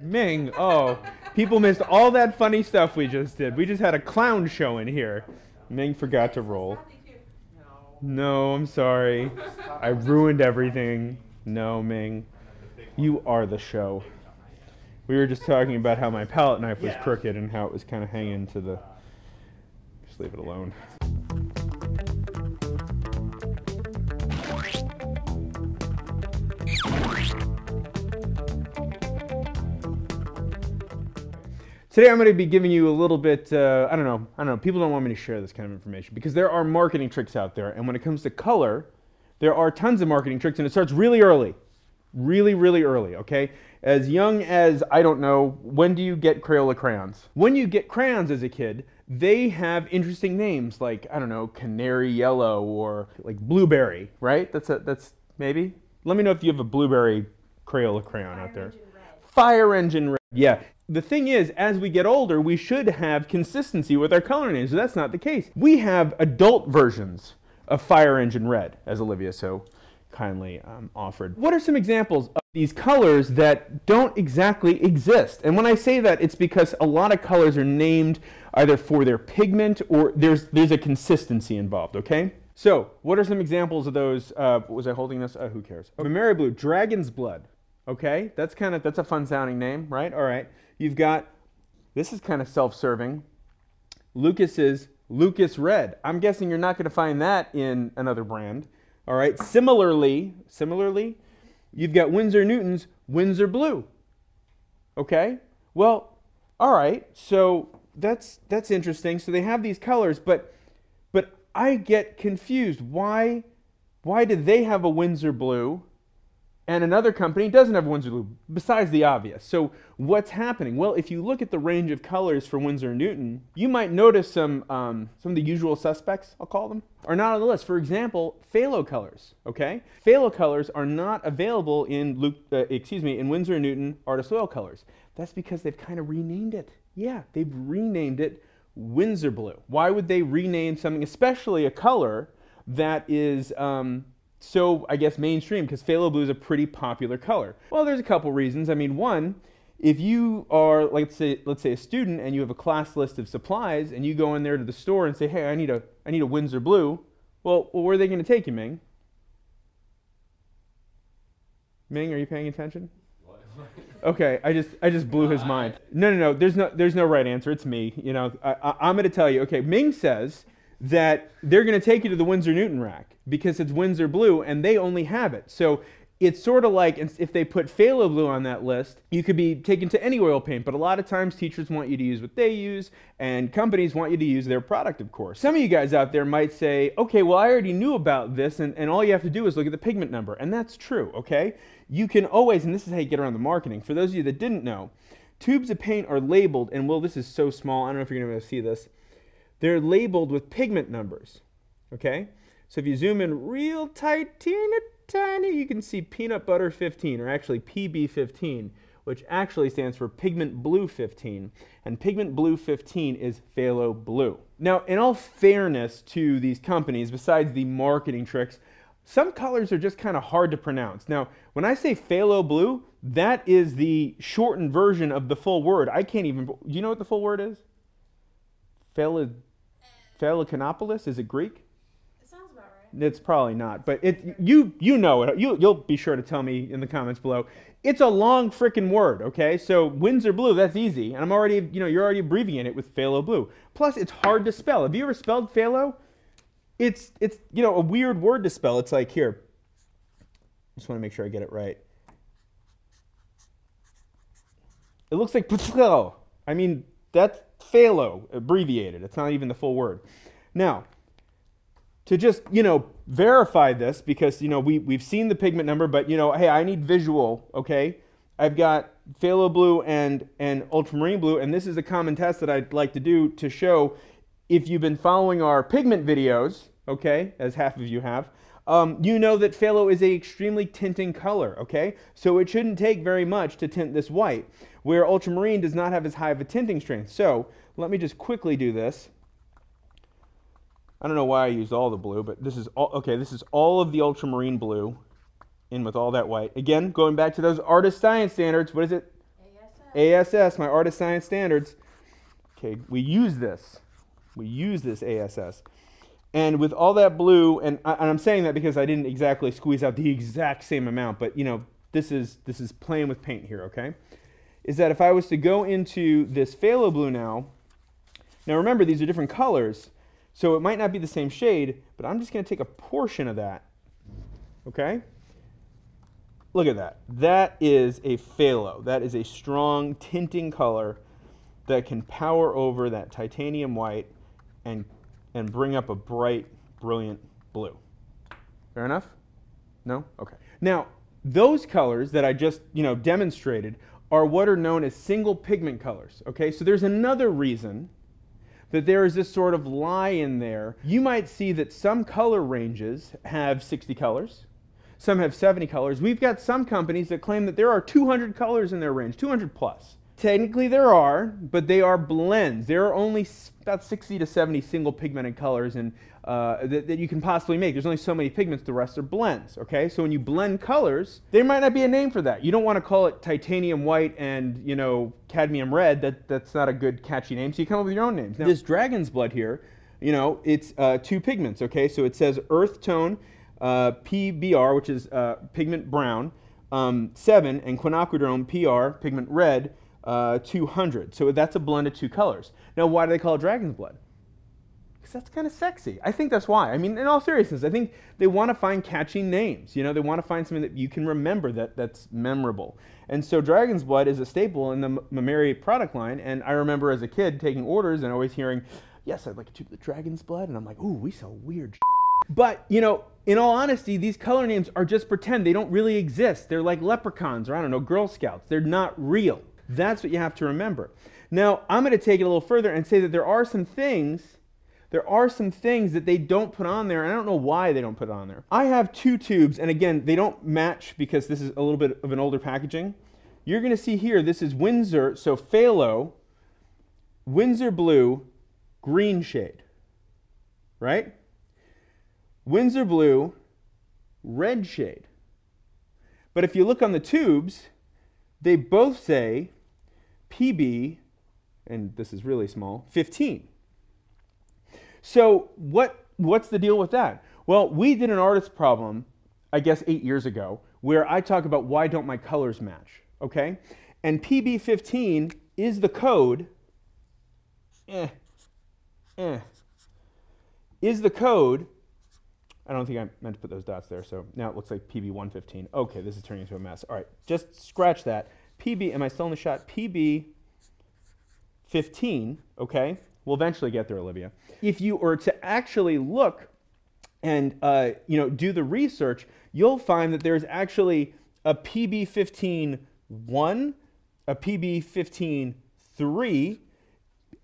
Ming, oh, people missed all that funny stuff we just did. We just had a clown show in here. Ming forgot to roll. No, I'm sorry. I ruined everything. No, Ming. You are the show. We were just talking about how my palette knife was crooked and how it was kind of hanging to the. Just leave it alone. Today I'm going to be giving you a little bit, uh, I don't know, I don't know, people don't want me to share this kind of information because there are marketing tricks out there. And when it comes to color, there are tons of marketing tricks and it starts really early. Really, really early, okay? As young as, I don't know, when do you get Crayola crayons? When you get crayons as a kid, they have interesting names like, I don't know, canary yellow or like blueberry, right? That's a, that's maybe? Let me know if you have a blueberry Crayola crayon Fire out there. engine red. Fire engine red. Yeah. The thing is, as we get older, we should have consistency with our color names. but That's not the case. We have adult versions of Fire Engine Red, as Olivia so kindly um, offered. What are some examples of these colors that don't exactly exist? And when I say that, it's because a lot of colors are named either for their pigment or there's there's a consistency involved. Okay. So, what are some examples of those? Uh, was I holding this? Uh, who cares? Maimeri Blue, Dragon's Blood. Okay, that's kind of that's a fun sounding name, right? All right. You've got this is kind of self-serving. Lucas's Lucas Red. I'm guessing you're not going to find that in another brand. All right. Similarly, similarly, you've got Windsor Newton's Windsor Blue. Okay. Well, all right. So that's that's interesting. So they have these colors, but but I get confused. Why why do they have a Windsor Blue and another company doesn't have Windsor Blue, besides the obvious. So what's happening? Well, if you look at the range of colors for Windsor Newton, you might notice some um, some of the usual suspects, I'll call them, are not on the list. For example, phthalo colors. Okay, phthalo colors are not available in Luke, uh, excuse me, in Windsor Newton Artist Oil colors. That's because they've kind of renamed it. Yeah, they've renamed it Windsor Blue. Why would they rename something, especially a color that is um, so I guess mainstream because phthalo blue is a pretty popular color. Well, there's a couple reasons. I mean, one, if you are like let's say let's say a student and you have a class list of supplies and you go in there to the store and say, "Hey, I need a I need a Windsor blue." Well, well where are they going to take you, Ming? Ming, are you paying attention? Okay, I just I just blew his mind. No, no, no. There's no there's no right answer. It's me. You know, I, I, I'm going to tell you. Okay, Ming says that they're going to take you to the Windsor Newton rack because it's Windsor blue and they only have it. So it's sort of like if they put phthalo blue on that list, you could be taken to any oil paint, but a lot of times teachers want you to use what they use and companies want you to use their product, of course. Some of you guys out there might say, okay, well, I already knew about this and, and all you have to do is look at the pigment number. And that's true, okay? You can always, and this is how you get around the marketing. For those of you that didn't know, tubes of paint are labeled, and well, this is so small, I don't know if you're to be able to see this. They're labeled with pigment numbers, okay? So if you zoom in real tight, teeny tiny, you can see peanut butter 15, or actually PB15, which actually stands for pigment blue 15. And pigment blue 15 is phthalo blue. Now, in all fairness to these companies, besides the marketing tricks, some colors are just kind of hard to pronounce. Now, when I say phthalo blue, that is the shortened version of the full word. I can't even, do you know what the full word is? Phthalo, Phalakinopolis? Is it Greek? It sounds about right. It's probably not, but it you you know it. You you'll be sure to tell me in the comments below. It's a long freaking word, okay? So Windsor blue, that's easy, and I'm already you know you're already abbreviating it with phthalo blue. Plus, it's hard to spell. Have you ever spelled phthalo? It's it's you know a weird word to spell. It's like here. I just want to make sure I get it right. It looks like phthalo. I mean that's phthalo abbreviated. It's not even the full word. Now, to just you know verify this because you know we we've seen the pigment number, but you know hey I need visual. Okay, I've got phthalo blue and and ultramarine blue, and this is a common test that I'd like to do to show if you've been following our pigment videos. Okay, as half of you have. Um, you know that phthalo is a extremely tinting color, okay? So it shouldn't take very much to tint this white, where ultramarine does not have as high of a tinting strength. So let me just quickly do this. I don't know why I used all the blue, but this is all, okay, this is all of the ultramarine blue in with all that white. Again, going back to those artist science standards, what is it? ASS, my artist science standards. Okay, we use this. We use this ASS. And with all that blue, and, I, I'm saying that because I didn't exactly squeeze out the exact same amount, but you know, this is this is playing with paint here, okay? Is that if I was to go into this phthalo blue now, now remember these are different colors, so it might not be the same shade, but I'm just going to take a portion of that, okay? Look at that. That is a phthalo. That is a strong tinting color that can power over that titanium white and and bring up a bright, brilliant blue. Fair enough? No? Okay. Now, those colors that I just, you know, demonstrated are what are known as single pigment colors, okay? So there's another reason that there is this sort of lie in there. You might see that some color ranges have 60 colors, some have 70 colors. We've got some companies that claim that there are 200 colors in their range, 200 plus. Technically, there are, but they are blends. There are only about 60 to 70 single pigmented colors and, uh, that, that, you can possibly make. There's only so many pigments, the rest are blends, okay? So when you blend colors, there might not be a name for that. You don't want to call it titanium white and, you know, cadmium red. That, that's not a good catchy name, so you come up with your own names. Now, this dragon's blood here, you know, it's uh, two pigments, okay? So it says earth tone uh, PBR, which is uh, pigment brown, um, 7, and quinacridone PR, pigment red, uh, 200. So that's a blend of two colors. Now, why do they call it dragon's blood? Because that's kind of sexy. I think that's why. I mean, in all seriousness, I think they want to find catchy names. You know, they want to find something that you can remember that, that's memorable. And so dragon's blood is a staple in the Maimeri product line. And I remember as a kid taking orders and always hearing, yes, I'd like a tube of dragon's blood. And I'm like, ooh, we sell weird. But, you know, in all honesty, these color names are just pretend. They don't really exist. They're like leprechauns or, I don't know, Girl Scouts. They're not real. That's what you have to remember. Now, I'm going to take it a little further and say that there are some things, there are some things that they don't put on there, and I don't know why they don't put it on there. I have two tubes, and again, they don't match because this is a little bit of an older packaging. You're going to see here, this is Windsor, so Phthalo, Windsor Blue, green shade, right? Windsor Blue, red shade. But if you look on the tubes, they both say PB, and this is really small, 15. So what, what's the deal with that? Well, we did an artist problem, I guess eight years ago, where I talk about why don't my colors match, okay? And PB15 is the code, eh, eh, is the code I don't think I meant to put those dots there, so now it looks like PB115. Okay, this is turning into a mess. All right, just scratch that. PB, am I still in the shot? PB15, okay? We'll eventually get there, Olivia. If you were to actually look and uh, you know do the research, you'll find that there's actually a PB15 1, a PB15 3,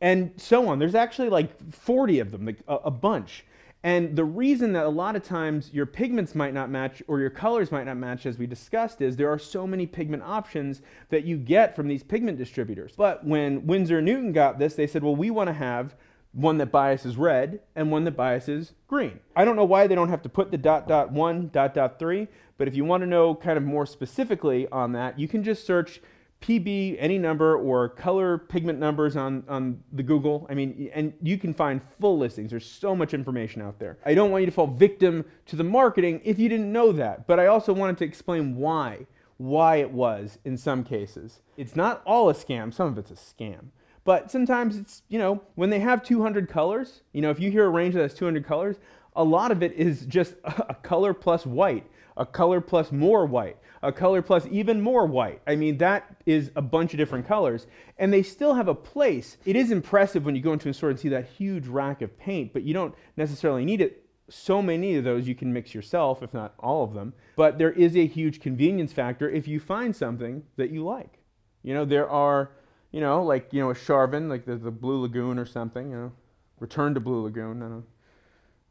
and so on. There's actually like 40 of them, like a, a bunch. And the reason that a lot of times your pigments might not match or your colors might not match, as we discussed, is there are so many pigment options that you get from these pigment distributors. But when Winsor Newton got this, they said, well, we want to have one that biases red and one that biases green. I don't know why they don't have to put the dot dot one, dot dot three, but if you want to know kind of more specifically on that, you can just search PB, any number, or color pigment numbers on, on the Google. I mean, and you can find full listings. There's so much information out there. I don't want you to fall victim to the marketing if you didn't know that, but I also wanted to explain why, why it was in some cases. It's not all a scam, some of it's a scam. But sometimes it's, you know, when they have 200 colors, you know, if you hear a range that has 200 colors, a lot of it is just a color plus white, a color plus more white a color plus even more white. I mean, that is a bunch of different colors. And they still have a place. It is impressive when you go into a store and see that huge rack of paint, but you don't necessarily need it. So many of those you can mix yourself, if not all of them. But there is a huge convenience factor if you find something that you like. You know, there are, you know, like, you know, a Charvin, like the, the Blue Lagoon or something, you know, Return to Blue Lagoon, I don't know,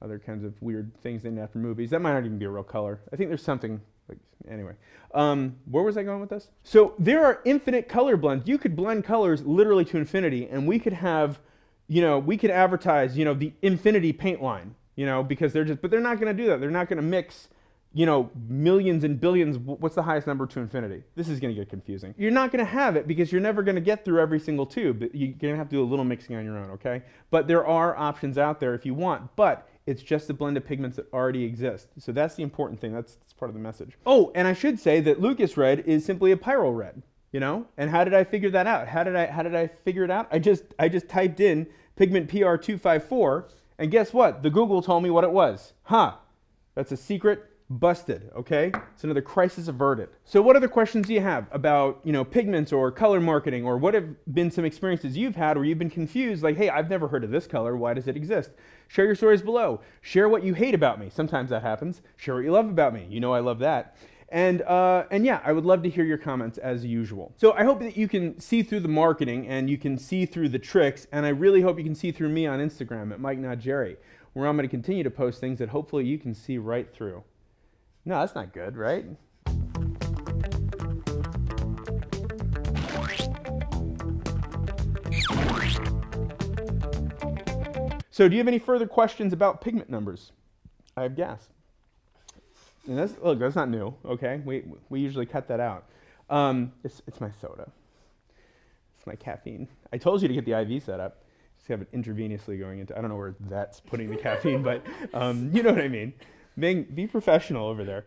other kinds of weird things named after movies. That might not even be a real color. I think there's something like, anyway, um, where was I going with this? So there are infinite color blends. You could blend colors literally to infinity, and we could have, you know, we could advertise, you know, the infinity paint line, you know, because they're just, but they're not going to do that. They're not going to mix you know, millions and billions, what's the highest number to infinity? This is going to get confusing. You're not going to have it because you're never going to get through every single tube. You're going to have to do a little mixing on your own, okay? But there are options out there if you want, but it's just a blend of pigments that already exist. So that's the important thing. That's, that's part of the message. Oh, and I should say that Lucas red is simply a pyrrole red, you know? And how did I figure that out? How did I, how did I figure it out? I just, I just typed in pigment PR254 and guess what? The Google told me what it was. Huh, that's a secret busted, okay? It's another crisis averted. So what other questions do you have about, you know, pigments or color marketing or what have been some experiences you've had where you've been confused like, hey, I've never heard of this color, why does it exist? Share your stories below. Share what you hate about me. Sometimes that happens. Share what you love about me. You know I love that. And, uh, and yeah, I would love to hear your comments as usual. So I hope that you can see through the marketing and you can see through the tricks, and I really hope you can see through me on Instagram at Mike Not Jerry, where I'm going to continue to post things that hopefully you can see right through. No, that's not good, right? So do you have any further questions about pigment numbers? I have gas. And that's, look, that's not new, okay? We, we usually cut that out. Um, it's, it's my soda. It's my caffeine. I told you to get the IV set up. Just have it intravenously going into, I don't know where that's putting the caffeine, but um, you know what I mean. Being, be professional over there.